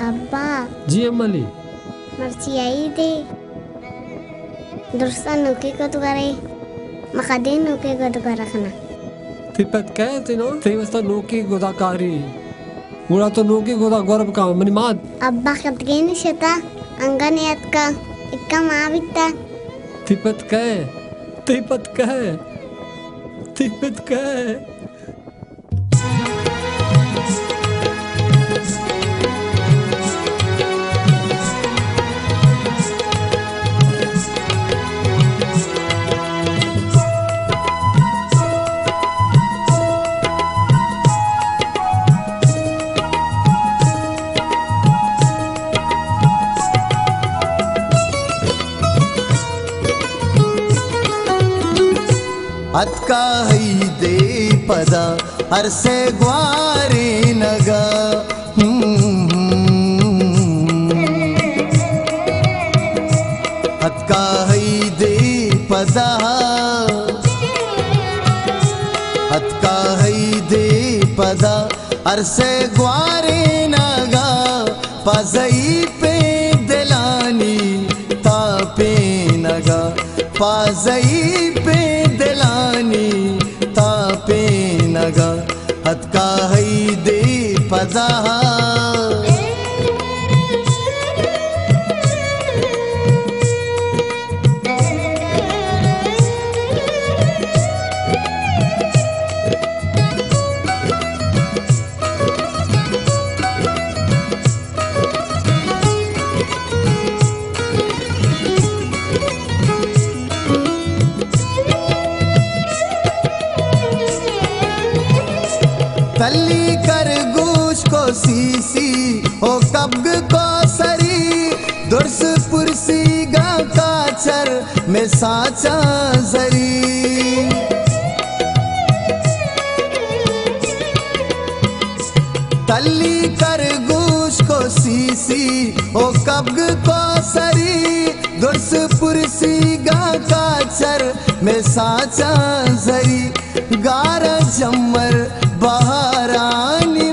Abba, जी अम्मा marsi ayide. Dursa nuki ko tu gare. Makadin nuki ko tu gare kana. Tipet कहते ना तेवस्ता Noki गोदाकारी मुळा तो Noki गोदा गौरव का money माद Abba katgeni sheta. Angani atka. Ikka maavita. तिपत कह तिपत कह तिपत कह ಅತ್ಕ ಹೈದೆ ಪದ ಅರ್ಸೆ ಗ್ವಾರೆ ನಗ ಅತ್ಕ ಹೈದೆ ಪದ ಅತ್ಕ ಹೈದೆ ಪದ ಅರ್ಸೆ ಗ್ವಾರೆ ನಗ ಪಜೈ ಪೇ ದಿಲಾನಿ ತಾಪೇ ನಗ पाजई पे पदा तल्ली कर को सीसी, ओ को सरी दुर्स पुरसी गा काचर में साचा जरी। तल्ली कर गोश को सीसी, ओ को सरी दुर्स पुरसी गा में साचा जरी। गारा बहारानी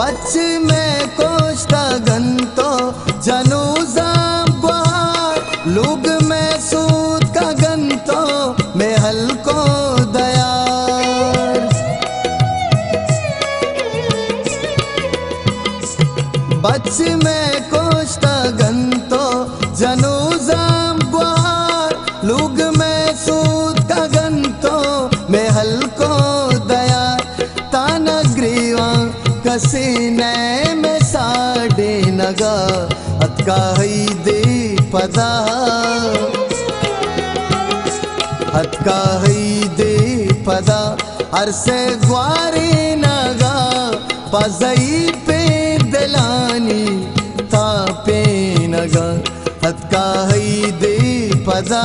बच में कोष्टा गंतो जनूजा लुग में सूत का गंतो में हल्को दयार। बच में कसीने में साडे नगा, अतका हई दे पदा। अतका हई दे पदा अरसे ग्वारे नगा, पजई पे दिलानी, तापे नगा, अतका हई दे पदा।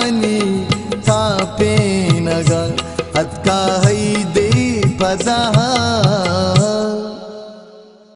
ಪದ